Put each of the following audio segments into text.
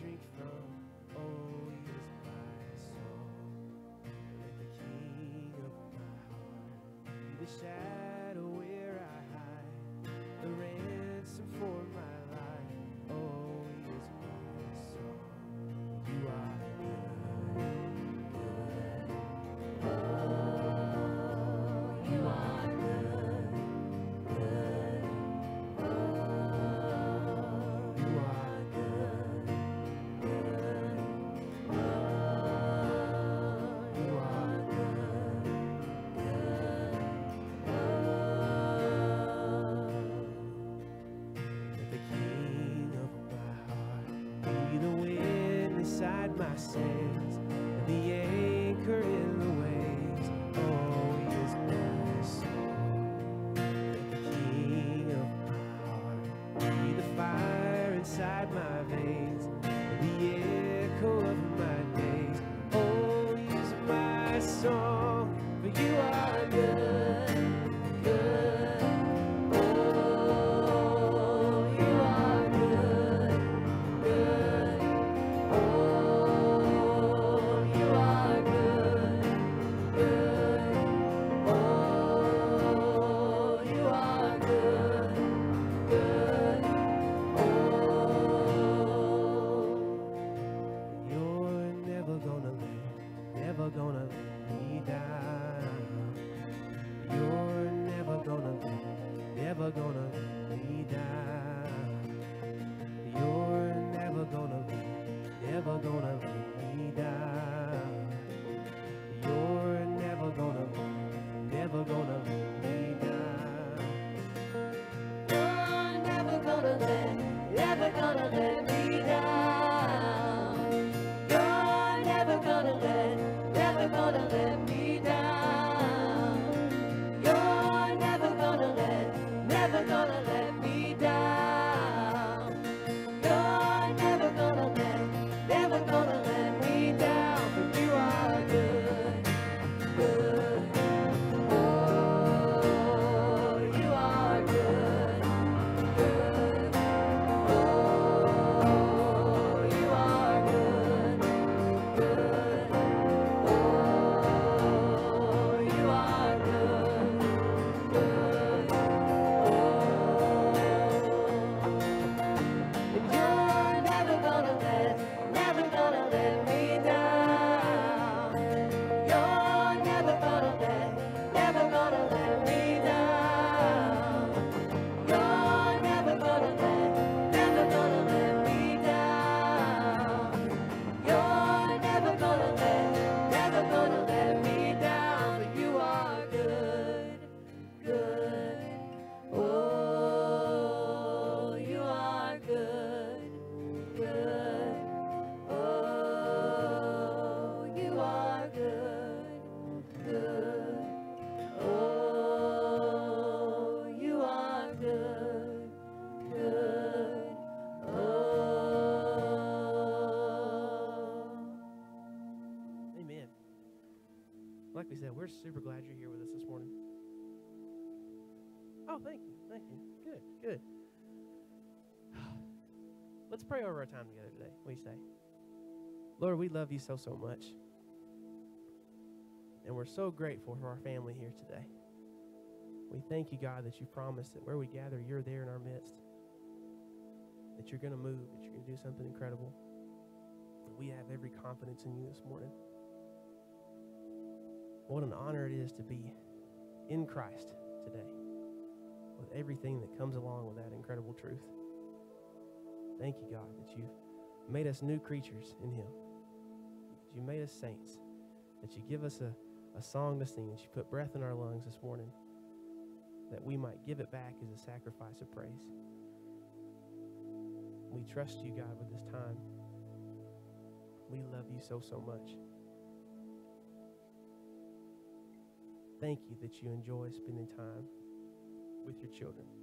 drink from. Oh, is my song. Let the King of my heart be the shadow never gonna we're super glad you're here with us this morning. Oh, thank you. Thank you. Good, good. Let's pray over our time together today. What do you say? Lord, we love you so, so much. And we're so grateful for our family here today. We thank you, God, that you promised that where we gather, you're there in our midst. That you're going to move, that you're going to do something incredible. We have every confidence in you this morning. What an honor it is to be in Christ today with everything that comes along with that incredible truth. Thank you, God, that you've made us new creatures in Him. That you made us saints. That you give us a, a song to sing. That you put breath in our lungs this morning. That we might give it back as a sacrifice of praise. We trust you, God, with this time. We love you so, so much. Thank you that you enjoy spending time with your children.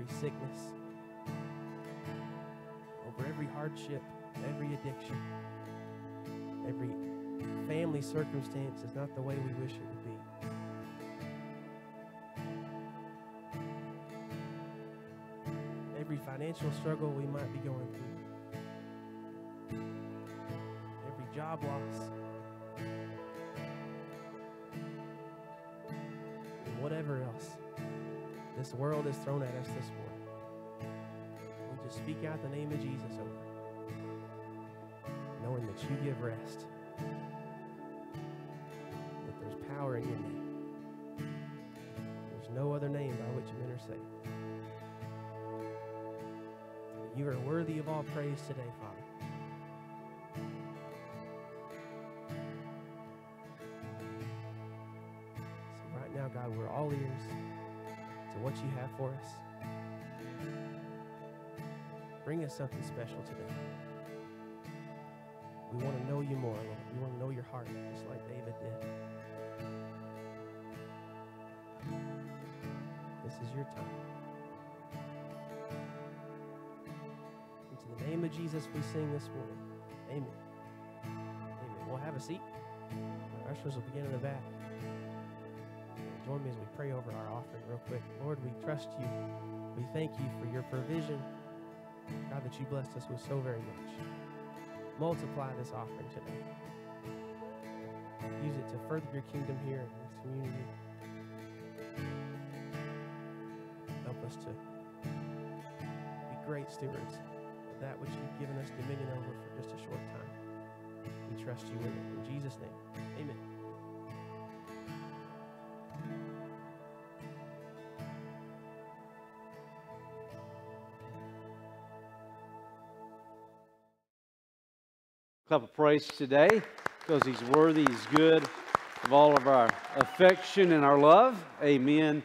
every sickness, over every hardship, every addiction, every family circumstance is not the way we wish it would be. Every financial struggle we might be going through, every job loss. whatever else this world has thrown at us this morning. We just speak out the name of Jesus over it, knowing that you give rest, that there's power in your name. There's no other name by which men are saved. You are worthy of all praise today, Father. Something special today. We want to know you more, Lord. We want to know your heart, just like David did. This is your time. Into the name of Jesus, we sing this morning. Amen. Amen. We'll have a seat. Our ushers will begin in the back. Join me as we pray over our offering real quick. Lord, we trust you. We thank you for your provision. God, that you blessed us with so very much. Multiply this offering today. Use it to further your kingdom here in this community. Help us to be great stewards of that which you've given us dominion over for just a short time. We trust you with it. In Jesus' name, amen. Clap of praise today because he's worthy, he's good of all of our affection and our love. Amen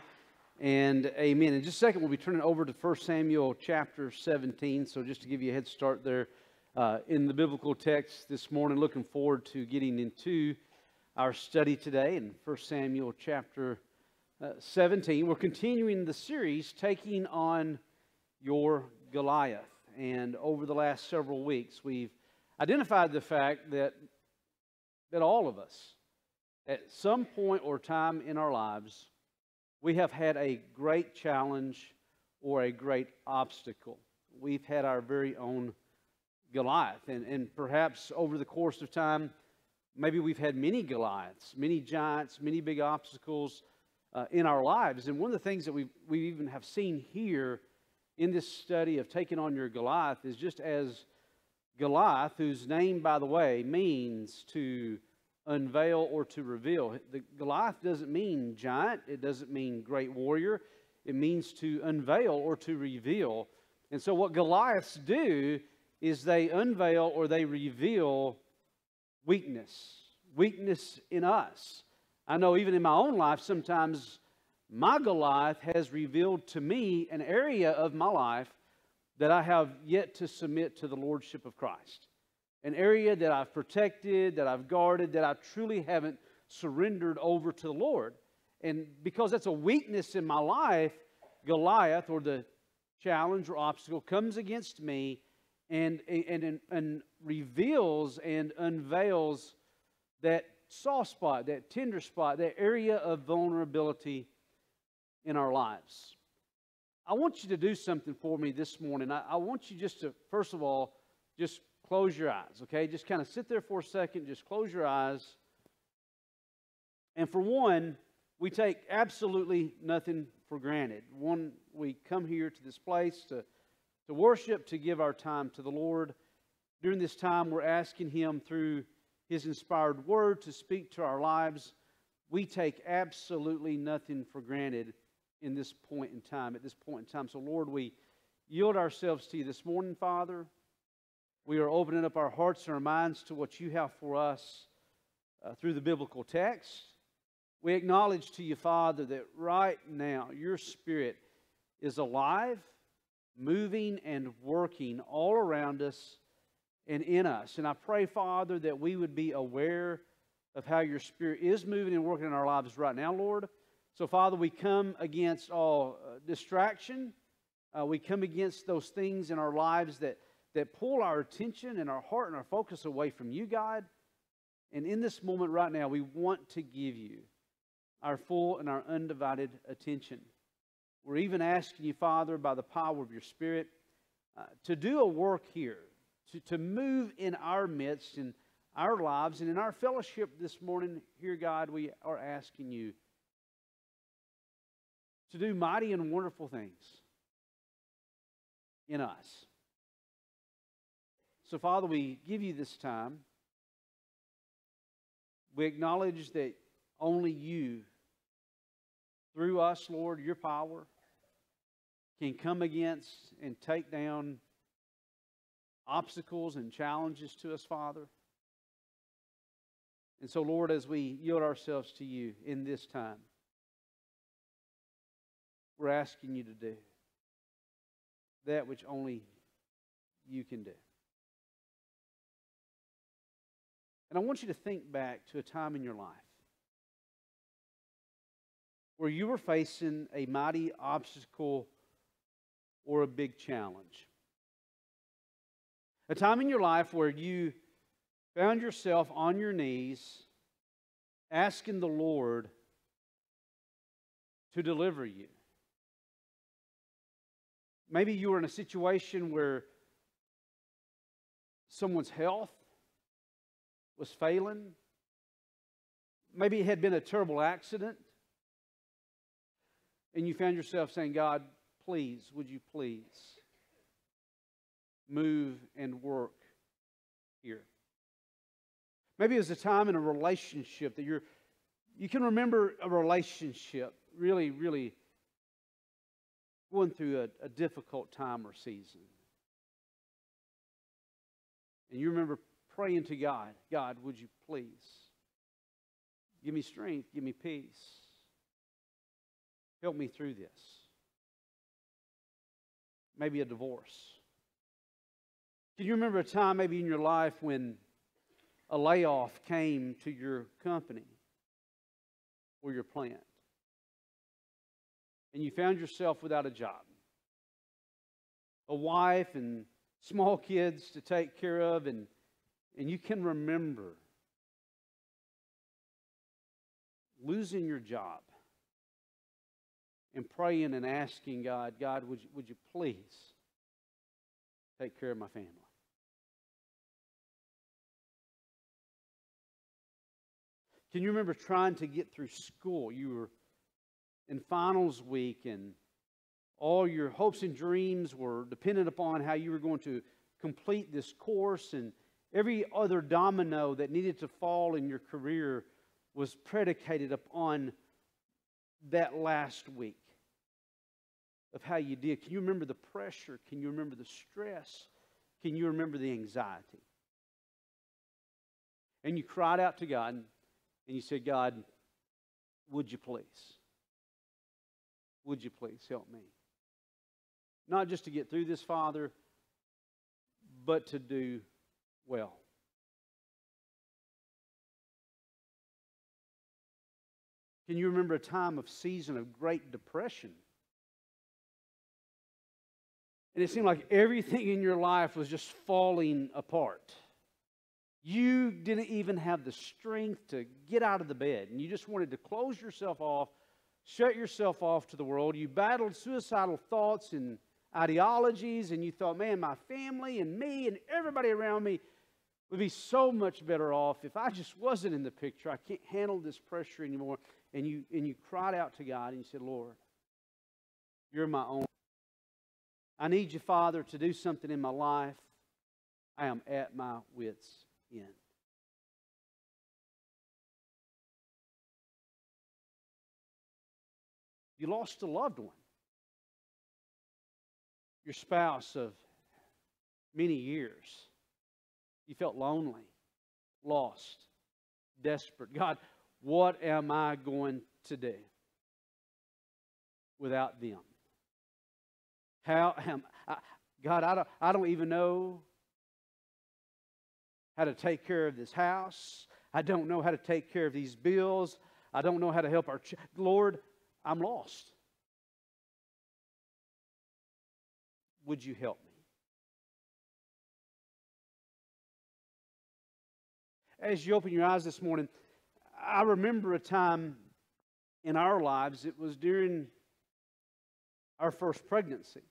and amen. In just a second, we'll be turning over to 1 Samuel chapter 17. So, just to give you a head start there uh, in the biblical text this morning, looking forward to getting into our study today in 1 Samuel chapter uh, 17. We're continuing the series, Taking on Your Goliath. And over the last several weeks, we've identified the fact that, that all of us, at some point or time in our lives, we have had a great challenge or a great obstacle. We've had our very own Goliath. And, and perhaps over the course of time, maybe we've had many Goliaths, many giants, many big obstacles uh, in our lives. And one of the things that we we even have seen here in this study of taking on your Goliath is just as Goliath, whose name, by the way, means to unveil or to reveal. The Goliath doesn't mean giant, it doesn't mean great warrior. It means to unveil or to reveal. And so, what Goliaths do is they unveil or they reveal weakness, weakness in us. I know even in my own life, sometimes my Goliath has revealed to me an area of my life that I have yet to submit to the Lordship of Christ. An area that I've protected, that I've guarded, that I truly haven't surrendered over to the Lord. And because that's a weakness in my life, Goliath or the challenge or obstacle comes against me and, and, and, reveals and unveils that soft spot, that tender spot, that area of vulnerability in our lives. I want you to do something for me this morning. I, I, want you just to, first of all, just close your eyes, okay? Just kind of sit there for a second, just close your eyes. And for one, we take absolutely nothing for granted. One, we come here to this place to, to worship, to give our time to the Lord. During this time, we're asking Him through His inspired word to speak to our lives. We take absolutely nothing for granted in this point in time, at this point in time. So, Lord, we yield ourselves to you this morning, Father. We are opening up our hearts and our minds to what you have for us uh, through the biblical text. We acknowledge to you, Father, that right now your Spirit is alive, moving, and working all around us and in us. And I pray, Father, that we would be aware of how your Spirit is moving and working in our lives right now, Lord. So, Father, we come against all uh, distraction. Uh, we come against those things in our lives that, that pull our attention and our heart and our focus away from you, God. And in this moment right now, we want to give you our full and our undivided attention. We're even asking you, Father, by the power of your Spirit, uh, to do a work here, to, to move in our midst, in our lives, and in our fellowship this morning. Here, God, we are asking you to do mighty and wonderful things in us. So, Father, we give you this time. We acknowledge that only you, through us, Lord, your power, can come against and take down obstacles and challenges to us, Father. And so, Lord, as we yield ourselves to you in this time, we're asking you to do that which only you can do. And I want you to think back to a time in your life where you were facing a mighty obstacle or a big challenge. A time in your life where you found yourself on your knees asking the Lord to deliver you. Maybe you were in a situation where someone's health was failing. Maybe it had been a terrible accident. And you found yourself saying, God, please, would you please move and work here? Maybe it was a time in a relationship that you're, you can remember a relationship really, really going through a, a difficult time or season. And you remember praying to God, God, would you please give me strength, give me peace, help me through this. Maybe a divorce. Can you remember a time maybe in your life when a layoff came to your company or your plant? And you found yourself without a job, a wife and small kids to take care of, and, and you can remember losing your job and praying and asking God, God, would you, would you please take care of my family? Can you remember trying to get through school? You were in finals week, and all your hopes and dreams were dependent upon how you were going to complete this course, and every other domino that needed to fall in your career was predicated upon that last week of how you did. Can you remember the pressure? Can you remember the stress? Can you remember the anxiety? And you cried out to God and you said, God, would you please? Would you please help me? Not just to get through this, Father, but to do well. Can you remember a time of season of great depression? And it seemed like everything in your life was just falling apart. You didn't even have the strength to get out of the bed, and you just wanted to close yourself off, shut yourself off to the world. You battled suicidal thoughts and ideologies, and you thought, man, my family and me and everybody around me would be so much better off if I just wasn't in the picture. I can't handle this pressure anymore. And you, and you cried out to God and you said, Lord, you're my own. I need you, Father, to do something in my life. I am at my wits' end. You lost a loved one, your spouse of many years. You felt lonely, lost, desperate. God, what am I going to do without them? How am I, God, I don't, I don't even know how to take care of this house. I don't know how to take care of these bills. I don't know how to help our ch- Lord, I'm lost. Would you help me? As you open your eyes this morning, I remember a time in our lives, it was during our first pregnancy.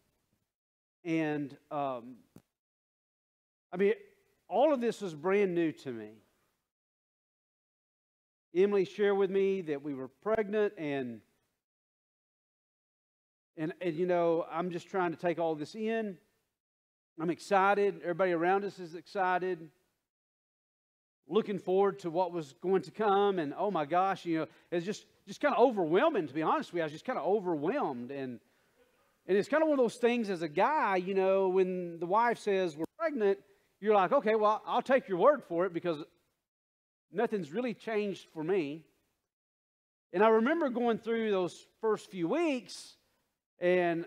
And um, I mean, all of this was brand new to me. Emily shared with me that we were pregnant and and, and you know, I'm just trying to take all this in. I'm excited. Everybody around us is excited. Looking forward to what was going to come. And oh my gosh, you know, it's just, just kind of overwhelming, to be honest with you. I was just kind of overwhelmed. And, and it's kind of one of those things as a guy, you know, when the wife says we're pregnant, you're like, okay, well, I'll take your word for it because nothing's really changed for me. And I remember going through those first few weeks, and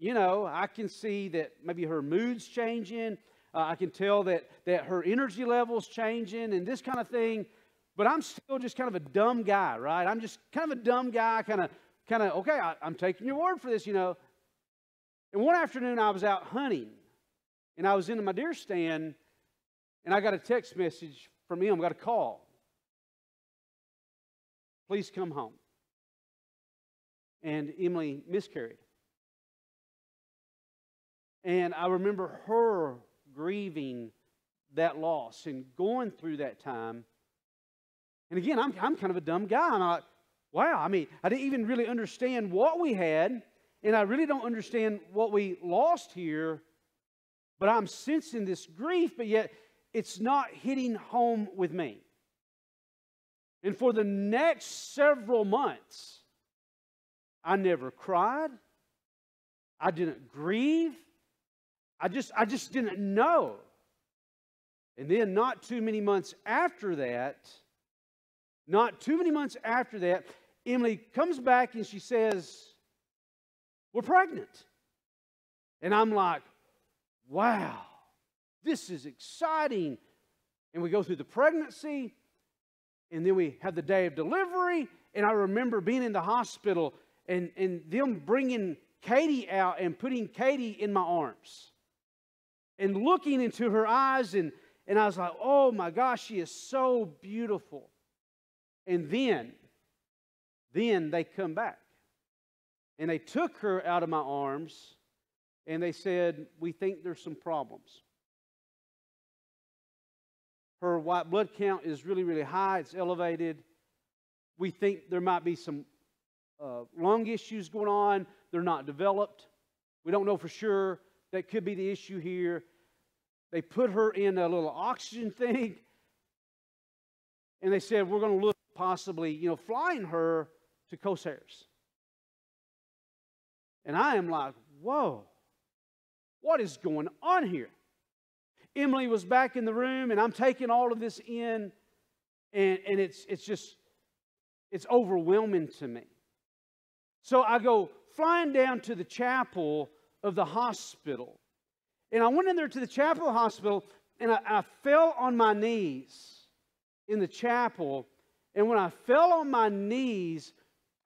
you know, I can see that maybe her mood's changing. Uh, I can tell that, that her energy level's changing and this kind of thing. But I'm still just kind of a dumb guy, right? I'm just kind of a dumb guy, kind of, kind of, okay, I, I'm taking your word for this, you know. And one afternoon I was out hunting and I was in my deer stand and I got a text message from him, I got a call. Please come home. And Emily miscarried. And I remember her grieving that loss and going through that time. And again, I'm, I'm kind of a dumb guy. I'm like, wow, I mean, I didn't even really understand what we had, and I really don't understand what we lost here, but I'm sensing this grief, but yet it's not hitting home with me. And for the next several months, I never cried. I didn't grieve. I just, I just didn't know. And then, not too many months after that, not too many months after that, Emily comes back and she says, We're pregnant. And I'm like, Wow, this is exciting. And we go through the pregnancy, and then we have the day of delivery. And I remember being in the hospital and, and them bringing Katie out and putting Katie in my arms and looking into her eyes, and, and I was like, oh my gosh, she is so beautiful. And then, then they come back. And they took her out of my arms and they said, We think there's some problems. Her white blood count is really, really high, it's elevated. We think there might be some uh, lung issues going on, they're not developed. We don't know for sure. That could be the issue here. They put her in a little oxygen thing, and they said, We're going to look possibly, you know, flying her to Coast. And I am like, Whoa, what is going on here? Emily was back in the room, and I'm taking all of this in, and, and it's, it's just, it's overwhelming to me. So I go flying down to the chapel of the hospital. And I went in there to the chapel hospital and I, I fell on my knees in the chapel. And when I fell on my knees,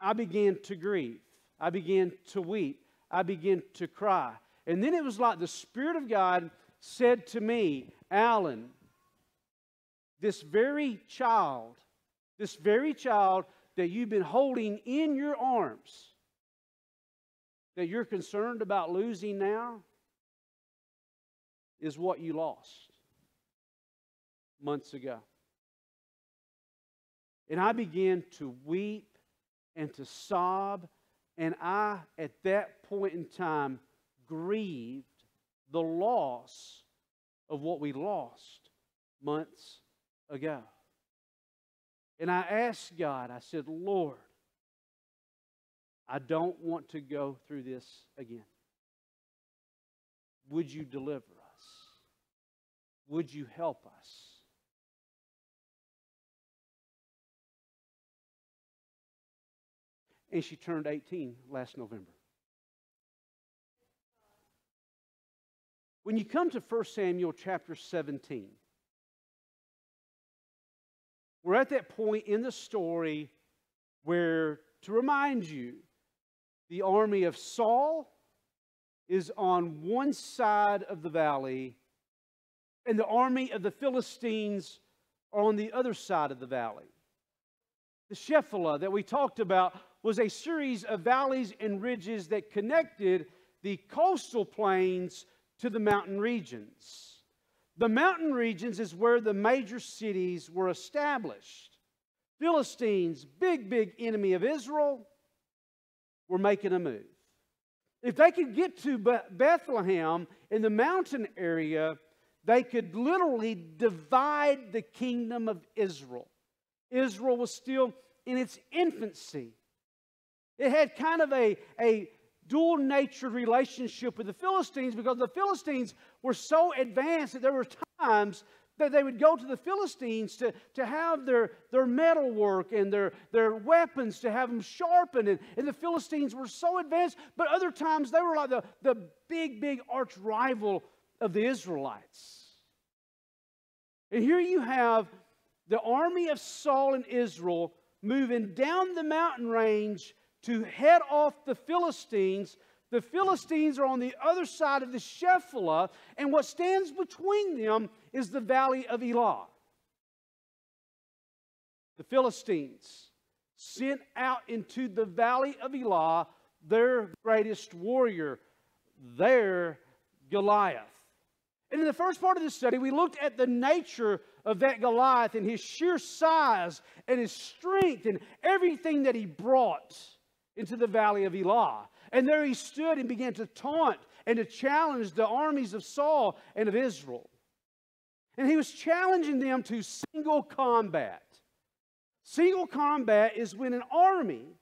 I began to grieve. I began to weep. I began to cry. And then it was like the Spirit of God said to me, Alan, this very child, this very child that you've been holding in your arms, that you're concerned about losing now, is what you lost months ago. And I began to weep and to sob, and I, at that point in time, grieved the loss of what we lost months ago. And I asked God, I said, Lord, I don't want to go through this again. Would you deliver us? would you help us? And she turned 18 last November. When you come to 1 Samuel chapter 17, we're at that point in the story where, to remind you, the army of Saul is on one side of the valley and the army of the Philistines are on the other side of the valley. The Shephelah that we talked about was a series of valleys and ridges that connected the coastal plains to the mountain regions. The mountain regions is where the major cities were established. Philistines, big, big enemy of Israel, were making a move. If they could get to Bethlehem in the mountain area, they could literally divide the kingdom of Israel. Israel was still in its infancy. It had kind of a, a dual natured relationship with the Philistines because the Philistines were so advanced that there were times that they would go to the Philistines to, to have their, their metal work and their, their weapons to have them sharpened. And, and the Philistines were so advanced, but other times they were like the, the big, big arch rival of the Israelites. And here you have the army of Saul and Israel moving down the mountain range to head off the Philistines. The Philistines are on the other side of the Shephelah, and what stands between them is the valley of Elah. The Philistines sent out into the valley of Elah their greatest warrior, their Goliath. And in the first part of this study, we looked at the nature of that Goliath and his sheer size and his strength and everything that he brought into the valley of Elah. And there he stood and began to taunt and to challenge the armies of Saul and of Israel. And he was challenging them to single combat. Single combat is when an army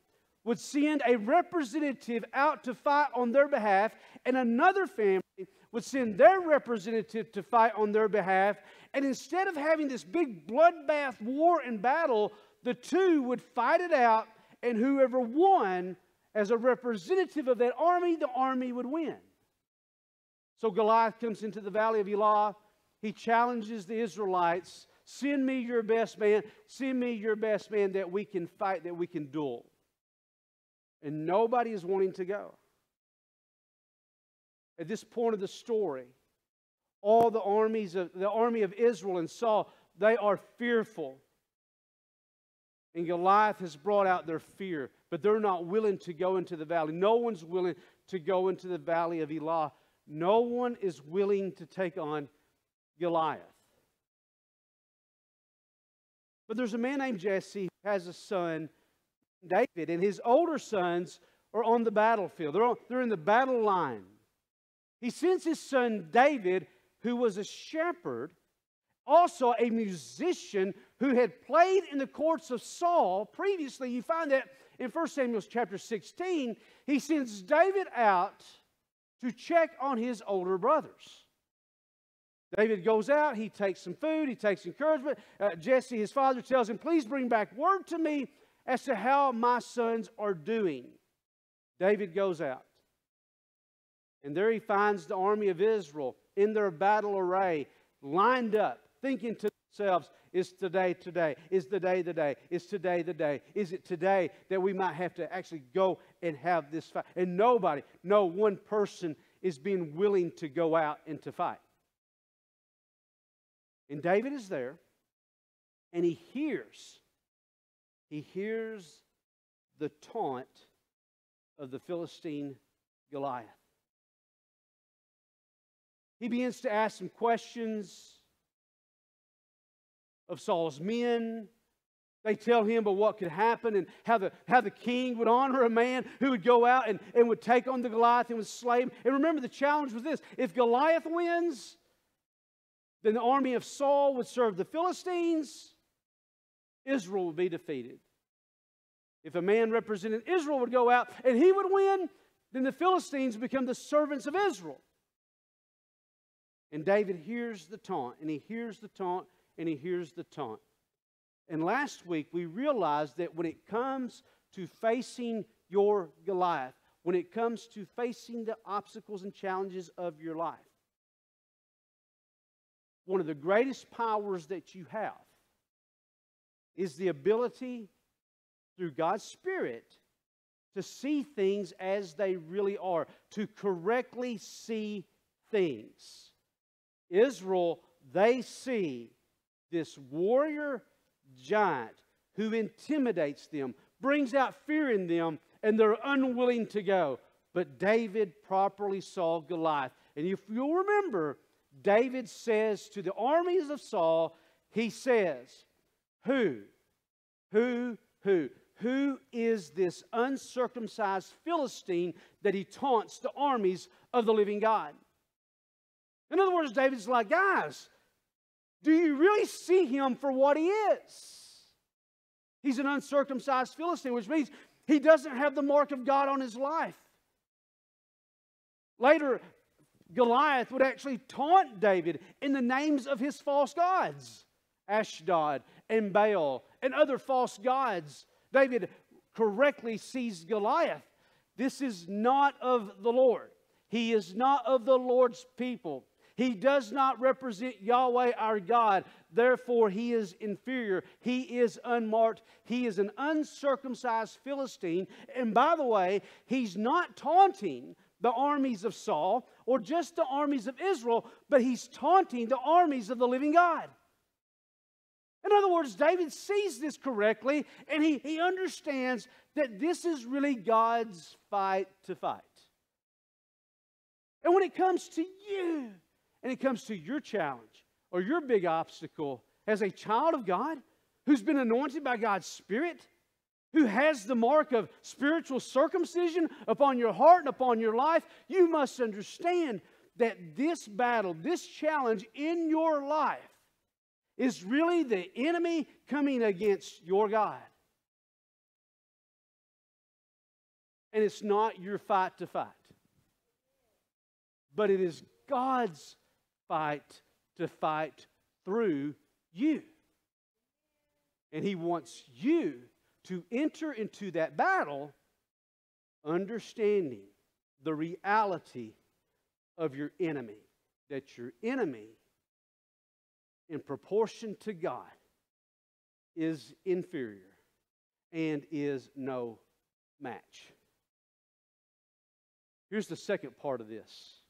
would send a representative out to fight on their behalf, and another family would send their representative to fight on their behalf. And instead of having this big bloodbath war and battle, the two would fight it out and whoever won as a representative of that army, the army would win. So Goliath comes into the valley of Elah. He challenges the Israelites send me your best man, send me your best man that we can fight, that we can duel. And nobody is wanting to go. At this point of the story, all the armies of the army of Israel and Saul, they are fearful. And Goliath has brought out their fear, but they're not willing to go into the valley. No one's willing to go into the valley of Elah. No one is willing to take on Goliath. But there's a man named Jesse who has a son, David, and his older sons are on the battlefield. They're, on, they're in the battle line. He sends his son David, who was a shepherd, also a musician who had played in the courts of Saul previously. You find that in 1 Samuel chapter 16. He sends David out to check on his older brothers. David goes out, he takes some food, he takes encouragement. Uh, Jesse, his father, tells him, Please bring back word to me as to how my sons are doing. David goes out. And there he finds the army of Israel in their battle array, lined up, thinking to themselves, is today today? Is the day the day? Is today the day? Is it today that we might have to actually go and have this fight? And nobody, no one person is being willing to go out and to fight. And David is there, and he hears, he hears the taunt of the Philistine Goliath. He begins to ask some questions of Saul's men. They tell him about what could happen and how the, how the king would honor a man who would go out and, and would take on the Goliath and would slay him. And remember, the challenge was this if Goliath wins, then the army of Saul would serve the Philistines, Israel would be defeated. If a man representing Israel would go out and he would win, then the Philistines become the servants of Israel. And David hears the taunt, and he hears the taunt, and he hears the taunt. And last week we realized that when it comes to facing your Goliath, when it comes to facing the obstacles and challenges of your life, one of the greatest powers that you have is the ability through God's Spirit to see things as they really are, to correctly see things. Israel, they see this warrior giant who intimidates them, brings out fear in them, and they're unwilling to go. But David properly saw Goliath. And if you'll remember, David says to the armies of Saul, he says, Who, who, who? who is this uncircumcised Philistine that he taunts the armies of the living God? In other words, David's like, guys, do you really see him for what he is? He's an uncircumcised Philistine, which means he doesn't have the mark of God on his life. Later, Goliath would actually taunt David in the names of his false gods Ashdod and Baal and other false gods. David correctly sees Goliath. This is not of the Lord. He is not of the Lord's people. He does not represent Yahweh our God. Therefore, he is inferior. He is unmarked. He is an uncircumcised Philistine. And by the way, he's not taunting the armies of Saul or just the armies of Israel, but he's taunting the armies of the living God. In other words, David sees this correctly and he, he understands that this is really God's fight to fight. And when it comes to you, and it comes to your challenge or your big obstacle as a child of God who's been anointed by God's Spirit, who has the mark of spiritual circumcision upon your heart and upon your life, you must understand that this battle, this challenge in your life, is really the enemy coming against your God. And it's not your fight to fight, but it is God's fight to fight through you. And He wants you to enter into that battle understanding the reality of your enemy. That your enemy, in proportion to God, is inferior and is no match. Here's the second part of this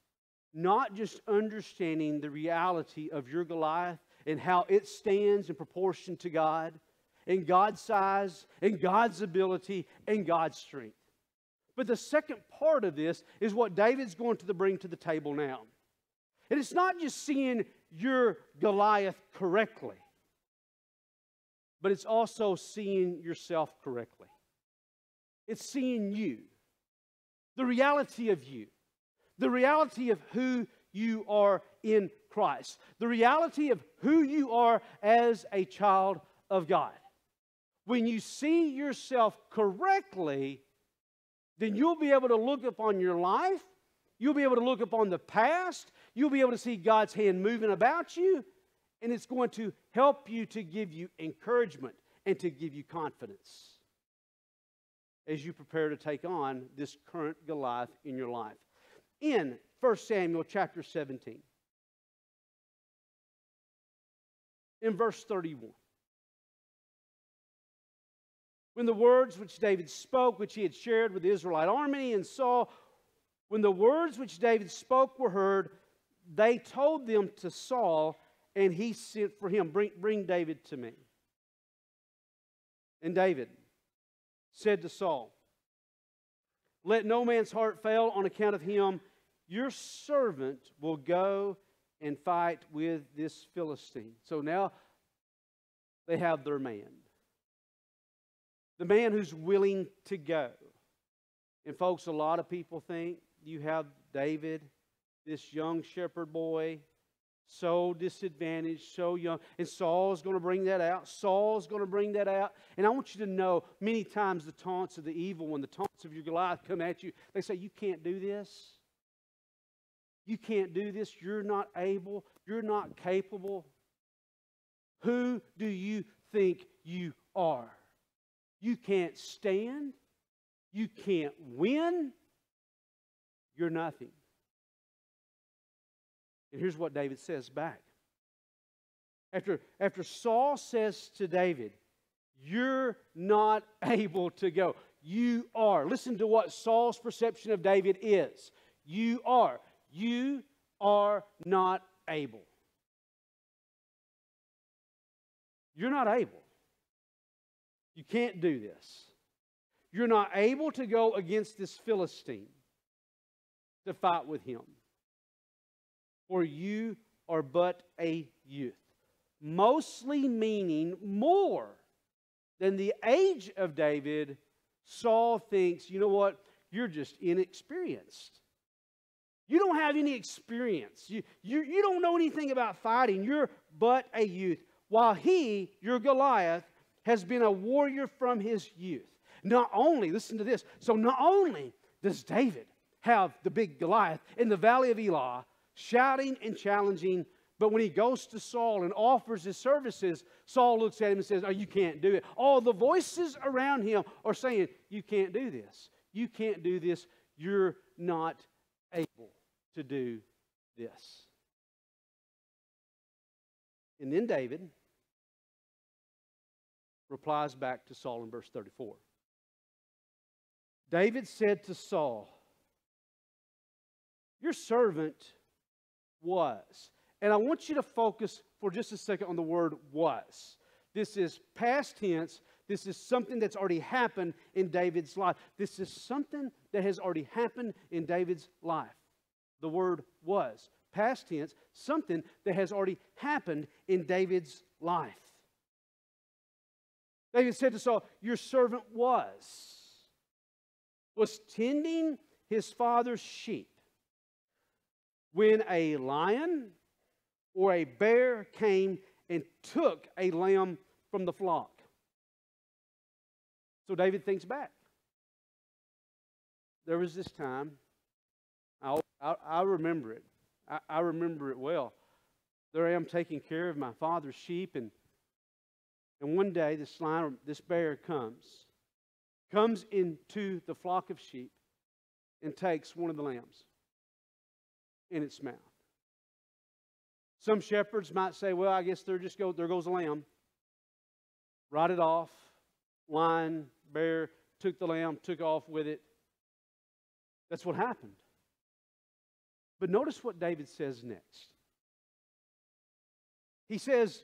not just understanding the reality of your Goliath and how it stands in proportion to God, and God's size, and God's ability, and God's strength. But the second part of this is what David's going to bring to the table now. And it's not just seeing your Goliath correctly, but it's also seeing yourself correctly. It's seeing you, the reality of you the reality of who you are in Christ, the reality of who you are as a child of God. When you see yourself correctly, then you'll be able to look upon your life, you'll be able to look upon the past, you'll be able to see God's hand moving about you, and it's going to help you to give you encouragement and to give you confidence as you prepare to take on this current Goliath in your life in 1 Samuel chapter 17. In verse 31. When the words which David spoke, which he had shared with the Israelite army, and saw, when the words which David spoke were heard, they told them to Saul, and he sent for him, Bring, bring David to me. And David said to Saul, Let no man's heart fail on account of him your servant will go and fight with this Philistine. So now they have their man. The man who's willing to go. And, folks, a lot of people think you have David, this young shepherd boy, so disadvantaged, so young. And Saul's going to bring that out. Saul's going to bring that out. And I want you to know many times the taunts of the evil one, the taunts of your Goliath come at you, they say, You can't do this. You can't do this. You're not able. You're not capable. Who do you think you are? You can't stand. You can't win. You're nothing. And here's what David says back. After, after Saul says to David, You're not able to go. You are. Listen to what Saul's perception of David is. You are. You are not able. You're not able. You can't do this. You're not able to go against this Philistine to fight with him. For you are but a youth. Mostly meaning more than the age of David, Saul thinks, you know what? You're just inexperienced. You don't have any experience. You, you, you don't know anything about fighting. You're but a youth. While he, your Goliath, has been a warrior from his youth. Not only, listen to this, so not only does David have the big Goliath in the valley of Elah shouting and challenging, but when he goes to Saul and offers his services, Saul looks at him and says, Oh, you can't do it. All the voices around him are saying, You can't do this. You can't do this. You're not able to do this. And then David replies back to Saul in verse 34. David said to Saul, Your servant was. And I want you to focus for just a second on the word was. This is past tense. This is something that's already happened in David's life. This is something that has already happened in David's life. The word was. Past tense, something that has already happened in David's life. David said to Saul, Your servant was, was tending his father's sheep when a lion or a bear came and took a lamb from the flock. So David thinks back. There was this time, I, I, remember it. I, I remember it well. There I am taking care of my father's sheep, and, and one day this lion, this bear comes, comes into the flock of sheep and takes one of the lambs in its mouth. Some shepherds might say, well, I guess there just go, there goes a lamb. Write it off. Lion, bear, took the lamb, took off with it. That's what happened. But notice what David says next. He says,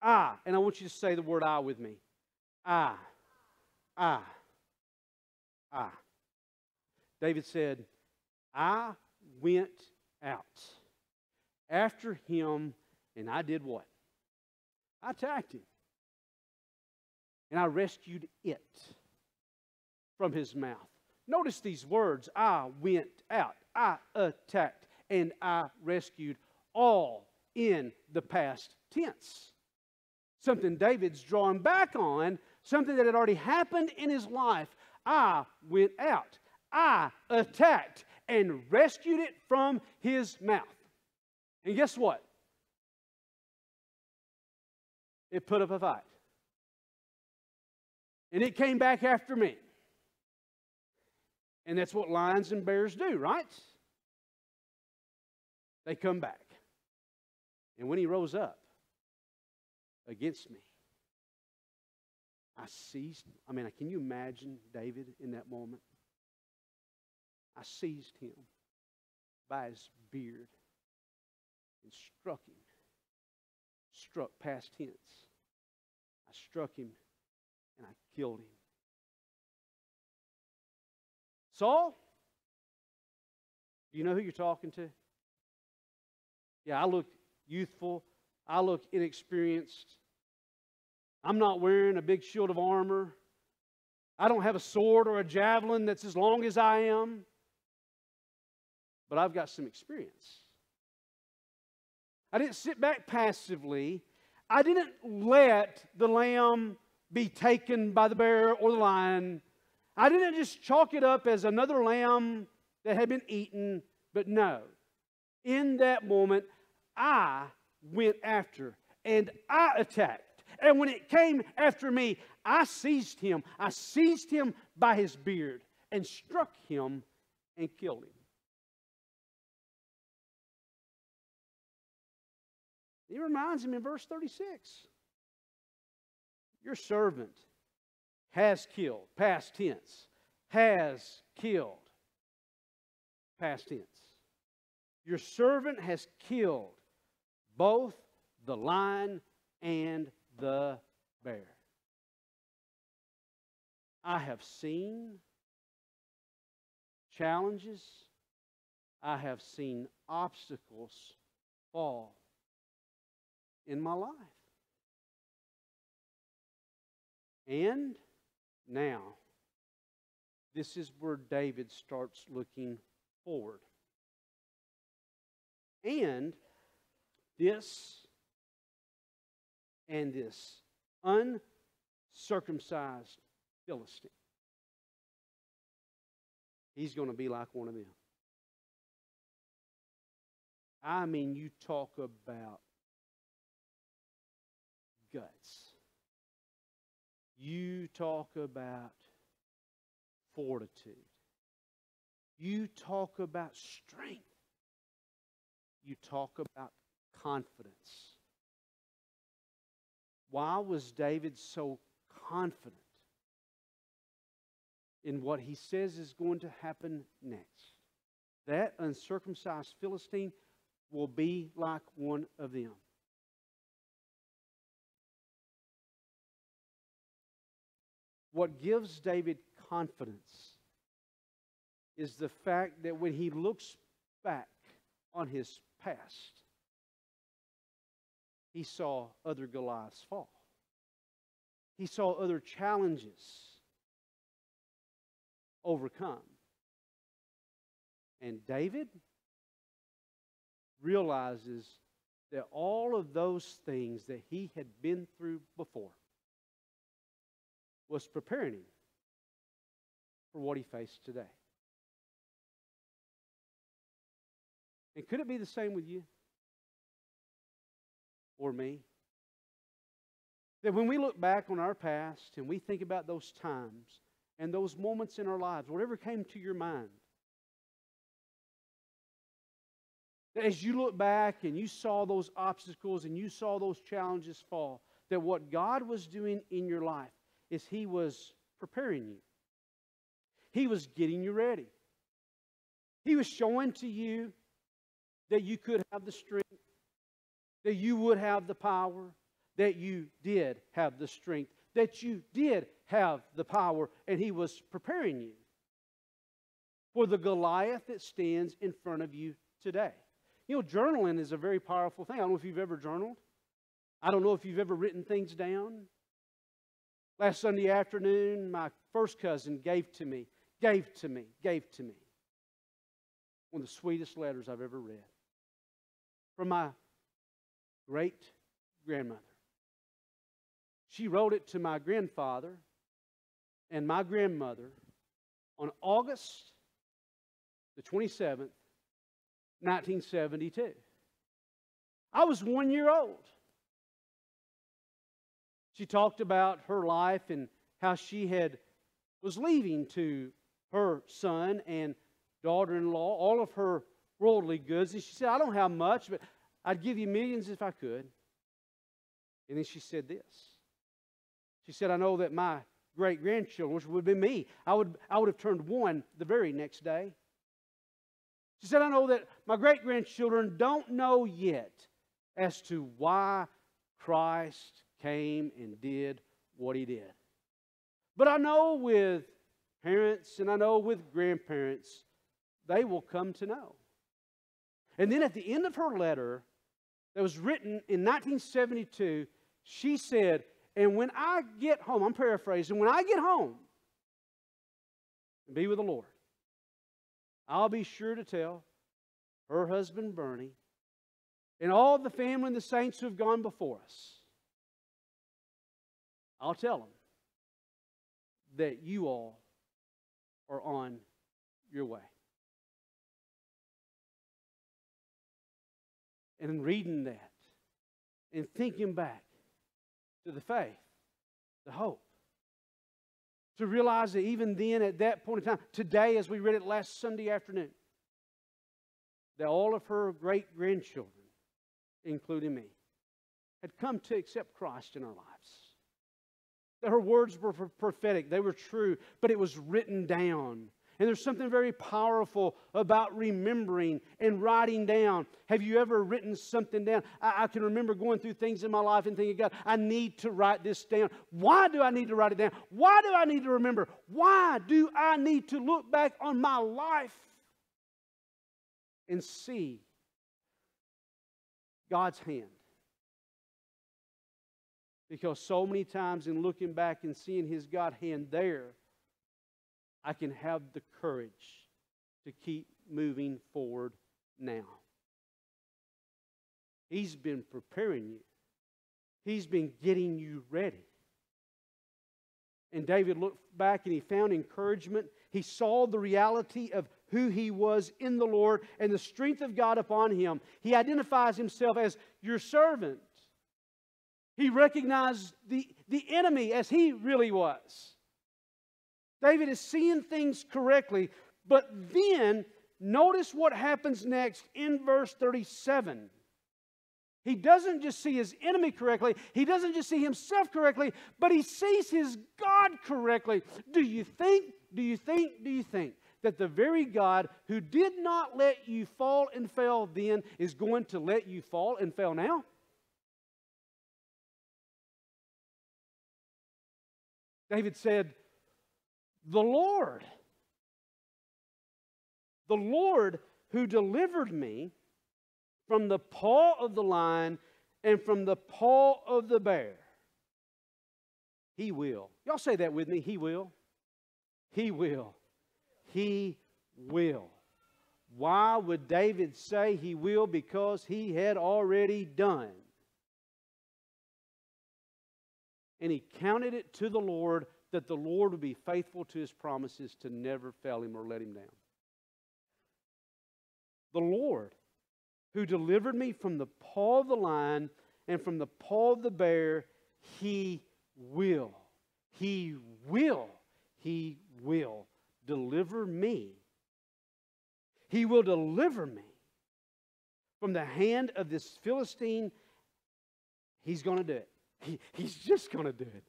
I, and I want you to say the word I with me. I, I, I. David said, I went out after him, and I did what? I attacked him. And I rescued it from his mouth. Notice these words I went out, I attacked, and I rescued all in the past tense. Something David's drawing back on, something that had already happened in his life. I went out, I attacked, and rescued it from his mouth. And guess what? It put up a fight. And it came back after me. And that's what lions and bears do, right? They come back. And when he rose up against me, I seized, I mean, can you imagine David in that moment? I seized him by his beard and struck him. Struck past tense. I struck him and I killed him. Saul, you know who you're talking to? Yeah, I look youthful. I look inexperienced. I'm not wearing a big shield of armor. I don't have a sword or a javelin that's as long as I am but I've got some experience. I didn't sit back passively. I didn't let the lamb be taken by the bear or the lion. I didn't just chalk it up as another lamb that had been eaten, but no. In that moment, I went after and I attacked. And when it came after me, I seized him. I seized him by his beard and struck him and killed him. He reminds him in verse 36 Your servant has killed, past tense, has killed, past tense. Your servant has killed both the lion and the bear. I have seen challenges, I have seen obstacles fall in my life. And now, this is where David starts looking forward. And this and this uncircumcised Philistine, he's going to be like one of them. I mean, you talk about guts. You talk about fortitude. You talk about strength. You talk about confidence. Why was David so confident in what he says is going to happen next? That uncircumcised Philistine will be like one of them. What gives David confidence is the fact that when he looks back on his past, he saw other Goliaths fall. He saw other challenges overcome. And David realizes that all of those things that he had been through before was preparing him for what he faced today. And could it be the same with you or me? That when we look back on our past and we think about those times and those moments in our lives, whatever came to your mind, that as you look back and you saw those obstacles and you saw those challenges fall, that what God was doing in your life is He was preparing you. He was getting you ready. He was showing to you that you could have the strength, that you would have the power, that you did have the strength, that you did have the power, and He was preparing you for the Goliath that stands in front of you today. You know, journaling is a very powerful thing. I don't know if you've ever journaled. I don't know if you've ever written things down. Last Sunday afternoon, my first cousin gave to me, gave to me, gave to me one of the sweetest letters I've ever read from my great grandmother. She wrote it to my grandfather and my grandmother on August the 27th, 1972. I was one year old. She talked about her life and how she had was leaving to her son and daughter-in-law all of her worldly goods. And she said, I don't have much, but I'd give you millions if I could. And then she said this. She said, I know that my great grandchildren, which would be me, I would, I would have turned one the very next day. She said, I know that my great grandchildren don't know yet as to why Christ came and did what he did. But I know with parents and I know with grandparents, they will come to know. And then at the end of her letter, that was written in 1972, she said, And when I get home, I'm paraphrasing, when I get home and be with the Lord, I'll be sure to tell her husband Bernie and all the family and the saints who have gone before us. I'll tell them that you all are on your way. And reading that and thinking back to the faith, the hope, to realize that even then, at that point in time, today, as we read it last Sunday afternoon, that all of her great grandchildren, including me, had come to accept Christ in our lives. Her words were prophetic, they were true, but it was written down. And there's something very powerful about remembering and writing down. Have you ever written something down? I, I, can remember going through things in my life and thinking, God, I need to write this down. Why do I need to write it down? Why do I need to remember? Why do I need to look back on my life and see God's hand? Because so many times in looking back and seeing his God hand there, I can have the courage to keep moving forward now. He's been preparing you, He's been getting you ready. And David looked back and he found encouragement. He saw the reality of who he was in the Lord and the strength of God upon him. He identifies himself as your servant. He recognized the, the enemy as he really was. David is seeing things correctly, but then notice what happens next in verse 37. He doesn't just see his enemy correctly, he doesn't just see himself correctly, but he sees his God correctly. Do you think, do you think, do you think that the very God who did not let you fall and fail then is going to let you fall and fail now? David said, The Lord, the Lord who delivered me from the paw of the lion and from the paw of the bear. He will. Y'all say that with me. He will. He will. He will. Why would David say he will? Because he had already done. And he counted it to the Lord that the Lord would be faithful to his promises to never fail him or let him down. The Lord who delivered me from the paw of the lion and from the paw of the bear, he will. He will. He will deliver me. He will deliver me from the hand of this Philistine. He's going to do it. He, he's just going to do it.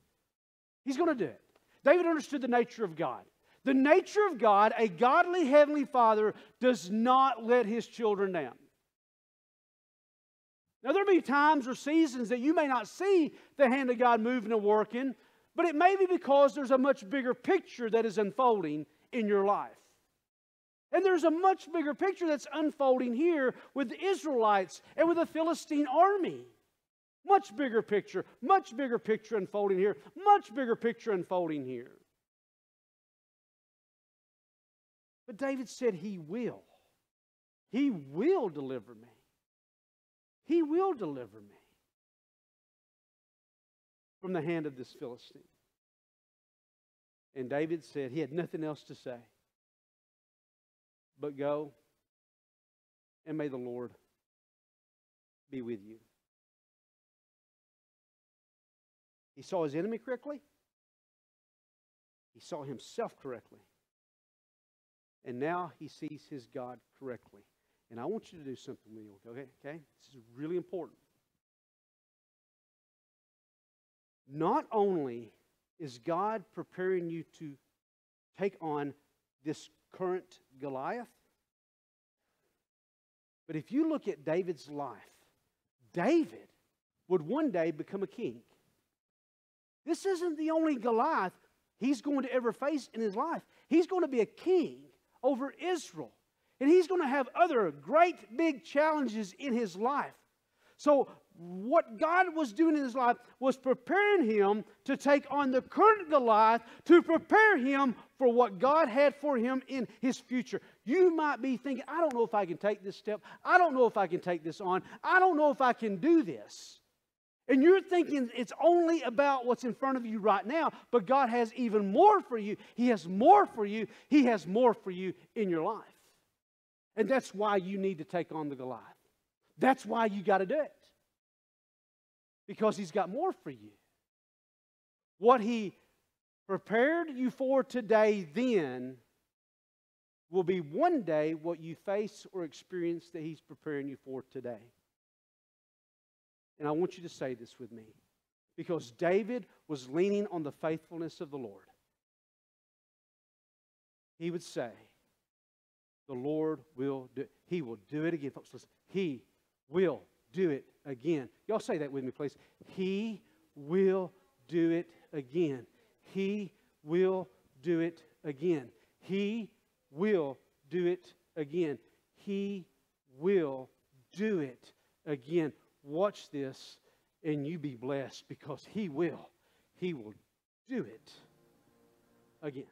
He's going to do it. David understood the nature of God. The nature of God, a godly heavenly father, does not let his children down. Now, there'll be times or seasons that you may not see the hand of God moving and working, but it may be because there's a much bigger picture that is unfolding in your life. And there's a much bigger picture that's unfolding here with the Israelites and with the Philistine army. Much bigger picture, much bigger picture unfolding here, much bigger picture unfolding here. But David said, He will. He will deliver me. He will deliver me from the hand of this Philistine. And David said he had nothing else to say but go and may the Lord be with you. He saw his enemy correctly. He saw himself correctly. And now he sees his God correctly. And I want you to do something with you, okay? Okay? This is really important. Not only is God preparing you to take on this current Goliath, but if you look at David's life, David would one day become a king. This isn't the only Goliath he's going to ever face in his life. He's going to be a king over Israel. And he's going to have other great big challenges in his life. So, what God was doing in his life was preparing him to take on the current Goliath to prepare him for what God had for him in his future. You might be thinking, I don't know if I can take this step. I don't know if I can take this on. I don't know if I can do this. And you're thinking it's only about what's in front of you right now, but God has even more for you. He has more for you. He has more for you in your life. And that's why you need to take on the Goliath. That's why you got to do it. Because He's got more for you. What He prepared you for today, then, will be one day what you face or experience that He's preparing you for today. And I want you to say this with me because David was leaning on the faithfulness of the Lord. He would say, The Lord will do it. He will do it again. Folks, listen. He will do it again. Y'all say that with me, please. He will do it again. He will do it again. He will do it again. He will do it again. Watch this. and you be blessed because He will. He will do it again.